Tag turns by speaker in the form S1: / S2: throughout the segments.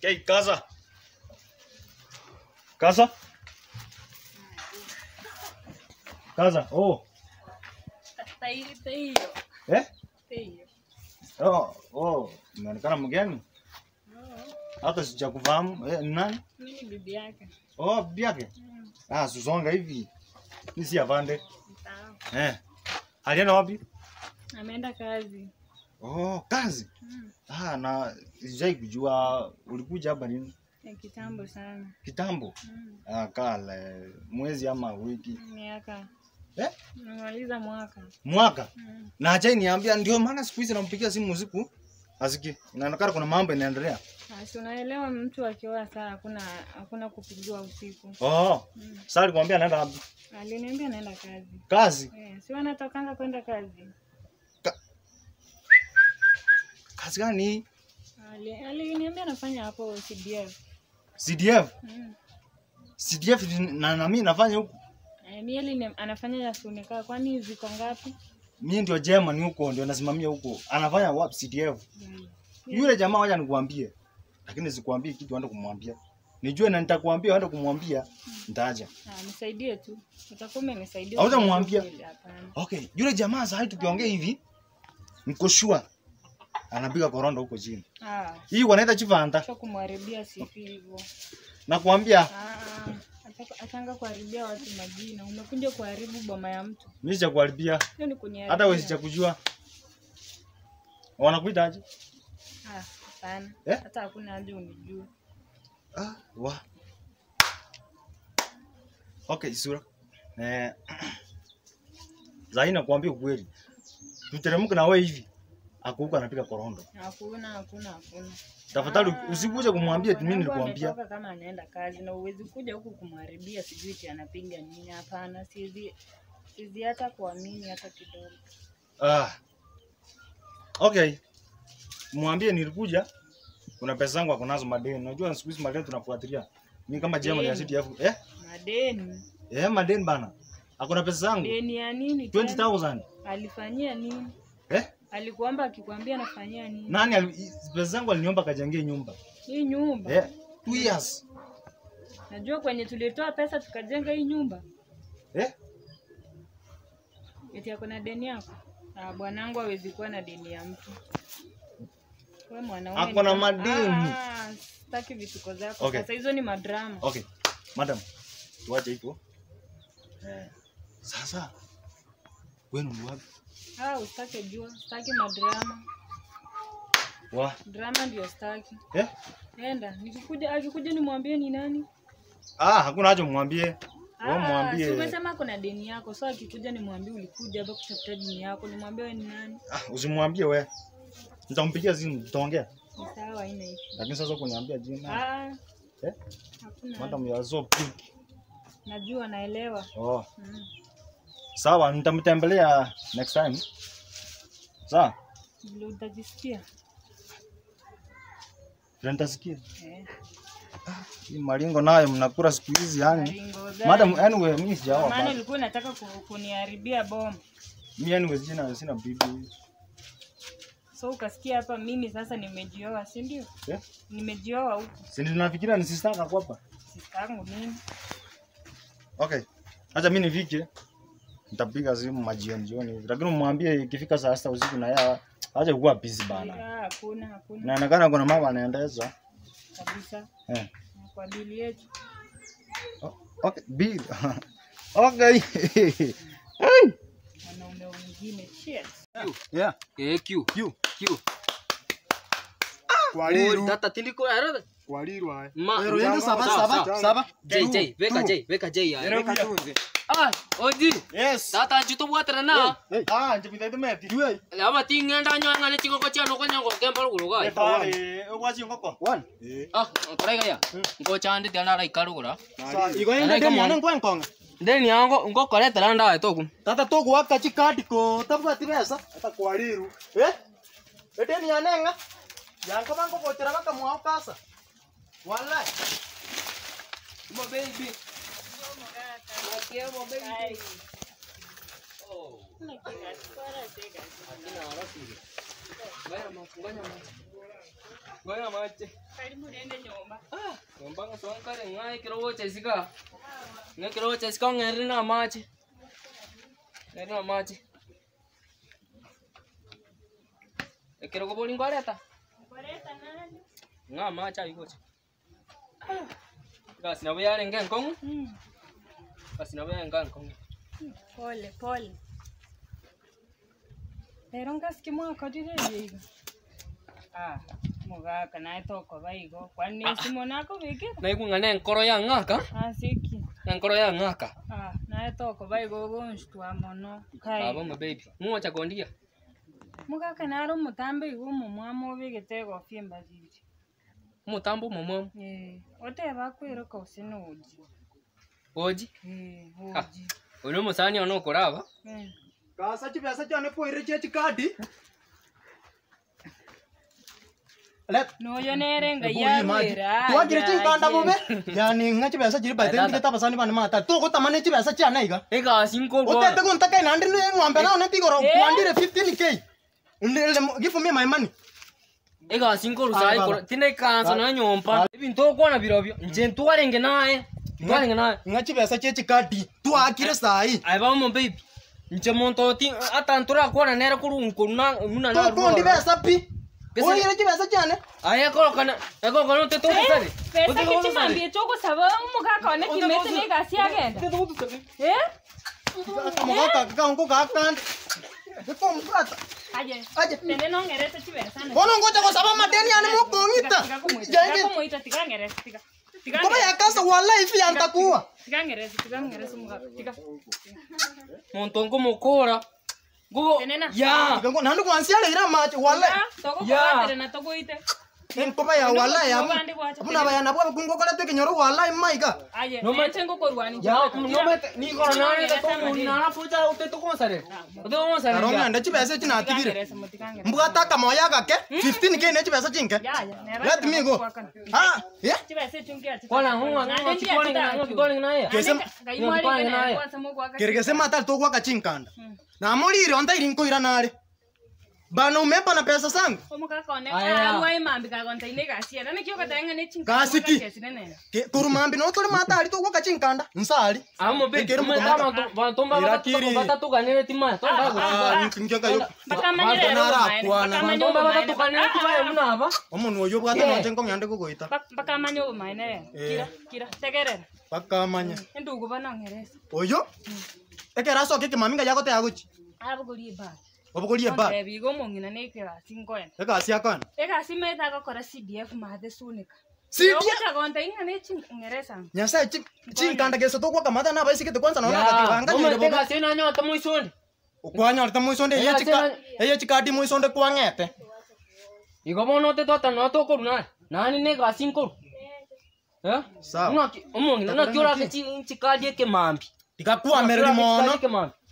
S1: Okay, Gaza. Gaza. Gaza. Oh.
S2: Tairi tairi.
S1: Eh?
S2: Tairi.
S1: Oh, oh. Unaonekana mgeni. Hata sijakufahamu. Eh, ni nani?
S2: Mimi bibi yake.
S1: Oh, bibi yake.
S2: Mm,
S1: Ah, susonga hivi. Ni si avande.
S2: sawa.
S1: Eh. Alienda wapi?
S2: Ameenda kazi.
S1: Oh, kazi.
S2: Mm,
S1: Ah, na sijai kujua ulikuja hapa nini?
S2: ya kitambo sana.
S1: Kitambo.
S2: Mm,
S1: Ah, kale mwezi ama wiki.
S2: miaka.
S1: Eh?
S2: Nimaliza mwaka.
S1: Mwaka.
S2: Mm,
S1: Na hajai niambia ndio maana siku hizi nampigia simu usiku. Asiki. Inaonekana kuna mambo inaendelea.
S2: Ah, si unaelewa mtu akioa saa hakuna hakuna kupigiwa usiku.
S1: Oh.
S2: Mm.
S1: Sasa alikwambia anaenda wapi?
S2: Aliniambia anaenda kazi.
S1: Kazi.
S2: Eh, si wanatokanga kwenda kazi.
S1: Kazi gani?
S2: Aliniambia nafanya hapo CDF.
S1: CDF.
S2: Mm.
S1: CDF na, na mimi nafanya huku.
S2: Eh, mimi ali anafanya ya sunika kwani ziko ngapi?
S1: Mimi ndio German huko ndio nasimamia huko. Anafanya wapi CDF?
S2: Mm.
S1: Yule jamaa wacha nikuambie. Lakini sikuambii kitu aende kumwambia. Nijue na nitakwambia aende kumwambia nitaja.
S2: Ah, nisaidie tu. Utakuwa umenisaidia.
S1: Hautamwambia? Okay, yule jamaa sasa tukiongea hivi mko sure anapiga koronda huko chini.
S2: Ah,
S1: Hii wanaita chivanda.
S2: sio kumharibia CV hivyo.
S1: Nakwambia
S2: Ah, atanga kuharibia watu majina. Umekuja kuharibu boma ya mtu.
S1: mimi sijakuharibia
S2: Hiyo ni kuniharibia.
S1: hata wewe sijakujua. Wanakuita aje?
S2: Ah, hapana.
S1: Eh?
S2: Hata hakuna haja unijue.
S1: Ah, wa. Okay, sura. Eh. Zaina kuambia ukweli. Tuteremke na wewe hivi. Akuuka anapiga korondo.
S2: Hakuna, hakuna, hakuna.
S1: Tafadhali
S2: Ah,
S1: usikuje kumwambia mimi nilikwambia.
S2: kama anaenda kazi na uwezi kuja huku kumharibia sijui ti anapiga nini. Hapana, siwezi siwezi hata kuamini hata kidogo.
S1: Ah. Okay. Mwambie nilikuja. Kuna pesa zangu ako nazo madeni. Unajua siku hizi madeni tunafuatilia. Mimi kama jema ya? CTF. Eh?
S2: Madeni.
S1: Eh, madeni bana. Hakuna pesa zangu
S2: Deni ya nini?
S1: 20000.
S2: Alifanyia nini?
S1: Eh?
S2: Alikuomba akikwambia anafanyia nini?
S1: Nani ali- pesa zangu aliniomba kajengee nyumba.
S2: Hii nyumba.
S1: Eh? yeah. two years.
S2: Najua kwenye tulitoa pesa tukajenga hii nyumba.
S1: Eh?
S2: Eti yako na deni yako? Ah, bwanangu hawezi kuwa na deni ya mtu. Wewe mwanaume.
S1: Ako na
S2: ni-
S1: madeni.
S2: Ah, sitaki vituko zako.
S1: Okay.
S2: Sasa hizo ni madrama.
S1: Okay. Madam, tuache hivyo. Eh. Sasa wenu ni wapi?
S2: Ah, usitake jua, sitaki madrama.
S1: Wa.
S2: Drama ndio sitaki.
S1: Eh?
S2: Enda, nikikuja akikuja nimwambie ni nani?
S1: Ah, hakuna haja mwambie. Wewe
S2: Ah, si umesema kuna deni yako. So akikuja nimwambie ulikuja hapa kutafuta deni yako, nimwambie wewe ni nani?
S1: Ah, usimwambie wewe. Nitampigia simu tutaongea.
S2: Sawa, haina issue.
S1: Lakini sasa kuniambia jina.
S2: Ah,
S1: Eh?
S2: hakuna.
S1: Madam you are so big.
S2: Najua naelewa.
S1: Oh.
S2: Mm.
S1: Sawa, nitamtembelea next time. Sawa?
S2: Vile utajisikia.
S1: Vile nitasikia.
S2: Eh.
S1: Hii maringo nayo mnakula siku hizi yani. Madam, anyway, mimi sijaoa.
S2: maana
S1: nilikuwa
S2: ulikuwa unataka kuniharibia bomu.
S1: Mimi anyway sina sina bibi.
S2: So ukasikia hapa mimi sasa nimejioa, si ndio?
S1: Eh?
S2: Nimejioa huko.
S1: Si ndio tunafikiria ni sister yako hapa.
S2: yangu mimi.
S1: Okay. Acha mimi nifike. Nitapiga simu majioni jioni. Lakini umwambie ikifika saa sita usiku na yeye aje kuwa busy bana.
S2: Hakuna hakuna, hakuna
S1: Inaonekana kuna mambo anaendeza.
S2: kabisa.
S1: Eh.
S2: Kwa bili yetu.
S1: Oh, Okay, bill. okay. Hey.
S2: Wanaume wengine. Cheers.
S1: Yeah.
S3: Eh, Q.
S1: Q.
S3: Q.
S4: Kwaliru.
S3: Oh, Data tiliko era.
S4: Kwaliru.
S3: Ma.
S1: Saba saba saba.
S3: Weka. Weka ya.
S1: Weka.
S3: Ah.
S1: Yes.
S3: Data.
S1: Ah,
S3: kempa ga.
S1: Ngoko.
S4: One.
S3: Ah, ga ya. Ngo chande ra mwana. Ndeni yango.
S4: Tata toku. Kwaliru. Eh? Yanka bango kochera baka mwao kasa. Wallahi.
S3: Mo baby. Oh. Ngoja mache.
S2: Karibu
S3: sonkare ngai kirowo chesika. Ngai kirowo chesika ngeri na mache. Ngeri na mache. Ekero ko boli ngwareta.
S2: Koreta nani?
S3: Nga macha ikoche. Gas na buyare ngen kongu.
S2: Mm.
S3: Gas na buyare ngen kongu.
S2: Pole pole. Rero ngasike mwakorire iga. Ah, mugaka naye tokoba igo Kwani simo nako bikira?
S3: Na iku ngane nkoro ya ngaka.
S2: Asiki.
S3: Na nkoro ya ngaka.
S2: Ah, naye tokoba igo ogonstwa mono. Kai.
S3: mu baby. Muocha kondia.
S2: Mugaka naro mutambe igo mumwamo bigitego fiemba ziri.
S3: Mutambo momom.
S2: Eh, oteba kwiruka usinoji.
S3: Oji.
S2: Eh,
S3: Ah.
S2: oji.
S3: Uno musani ono koraba.
S2: Eh.
S4: kasa chibesa chane poire chechi kadi let
S2: Noyo nerenga yarwera.
S4: twagire chinkanda bube yani nga chibesa chiri baite ndike tabasani bane mata to gotamane chibesa chane iga
S3: Ega sinko
S4: utete kunta kai nandi ni ng'ombe na oneti kwandire 15k ndile give me my money
S3: Ega sinko
S4: Ah,
S3: rusai
S4: baba.
S3: ko. Tine kansa na nyompa. Ibinto kona birobyo. Nje ntwarenge naye. Ntwarenge naye.
S4: nga chibesa chechi kadi twakire sai
S3: Aiba mu baby. Nje monto ti atantura kona nera kurunko na muna na.
S4: to kondi besa pi
S3: Kese-
S4: oyire chibesa chane
S3: Aya ko kana. Ego kono te to sare.
S2: Pesa kichimambie choko saba mugaka one kimete ne gasi agenda. Eh?
S4: kamugaka kaungo gakandi ikombrata
S2: Aje.
S4: aje
S2: Tende no ngerete chibesa ne.
S4: kono ngocha madeni ane mokongita
S2: tikangerese
S4: yakasa wala ifi yantakuwa
S3: mukora. Go.
S2: Tenena.
S3: Ya.
S4: Ikango nandu kwansiale ira machi wala
S2: Toko
S3: Ya.
S2: kwa tere na toko ite.
S4: koba ya wala ya
S2: Mubandi bwacha.
S4: abuna bayana bwa kungo kala teke nyoro wala
S2: maiga
S3: No
S2: No
S3: ma-
S2: mantengo kwa.
S3: Ya no mete ni kora na ni to na puja ute to kon sare. Ute ko sare.
S4: karonga nda chibesa china tigire
S2: mutikangerese.
S4: mbugata kamoya gake 15k ne chibesa chinke
S2: Ya ya.
S4: let me go ah yeah
S2: Chibesa chungia.
S3: Kona hunga hunga chikoni na chikoni na ya.
S4: Kese- kereke sema tal to kwa kachinkanda na mulire onda irinko ira nare bana umepa na pesa zangu Kasiki. Ke- kurumambi no tuli mata ali kachinkanda nsali.
S3: Ba
S4: ah
S3: ba.
S4: omuntu oyo? Bwata noche nkomyande kugoita
S2: bakamanya
S4: oyo ekera asoke kimaminga yagote
S2: obukurie ba
S4: ndebe
S2: igo mungina ne kirasi nkwenda
S4: ekasi akona
S2: ekasi meta gokora cdf mathe sunika
S4: nyasaye chinkandageso togwaka matha nabaisikete kwanza naona
S3: katiganganyirebogasinanyota ya, muisonde
S4: ukwanyorete muisonde eye chikadi muisonde kwang'ete.
S3: Igo bono tetwata no tokoru nare nani ne gasi nkoru omongina nakio orake chikadi ekemambi
S4: igakwameri mono.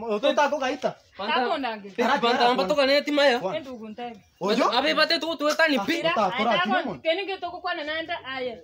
S3: tokatondangebantaambatokane timaya ojo?
S4: Abebate tukutuetanipi
S2: kenige tokukwana nanda aya.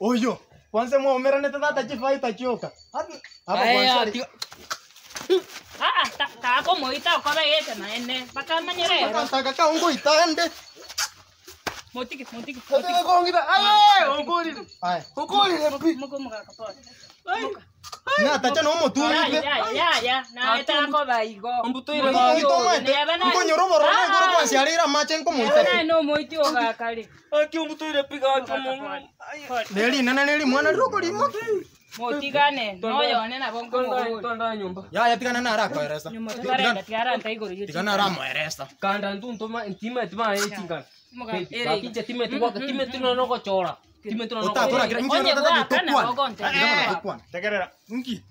S4: Oyo kwanza mwomeranete tata chifaita chioka.
S3: Ah,
S2: ah, Takomoita okobegete naene bakamanyerero
S4: takakaungoitande
S2: motiki motiki
S3: Kongida. Aye, ongoli.
S4: aya
S3: Ongoli pi.
S2: mukumugakapora
S4: natacha nomotumite
S2: yaya naye takobaigo
S3: Ombutoire
S4: nkomwete nkonyoroborora igoro kwansiarira mache nkomoita
S2: naye nomoiti ogakari
S3: Aki ombutoire pi gaki
S4: nene neri mwana roko limo
S2: motigane noyone nabo
S3: Tonda
S2: nkomogori
S3: tonda nyumba.
S4: yaya tigana na
S2: nyuma tukarenda tigana
S4: tigana ra moeresa
S3: Kanda ntunto ma intima tima etinga.
S2: Muga
S3: Baby,
S2: ere
S3: Kinche time tu waka time tu no ko chora. Time no
S4: otakora
S3: ko.
S4: kira
S2: onye
S4: njero tata
S2: gwaka na
S4: tokwan
S2: bogonte
S4: tokwan tegerera nki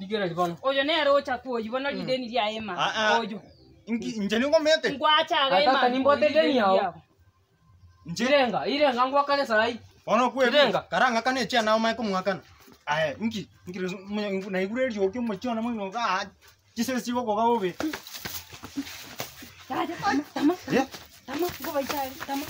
S3: Digere
S2: oyo bono lideni lya ema
S4: Ah, ah.
S2: oyo
S4: nki njeni ngomete
S2: ngwachaga ema
S3: Ataka nimbote deni yao. Irenga, irenga ngwa kale sarai.
S4: ono kwe
S3: Irenga.
S4: karanga kane chia nao mai kumwakana
S1: Aya, nki, nki na igure ryo kyo mochona mo ga. Jise sigo ga obe. Yeah.
S2: Tamam babacığım tamam.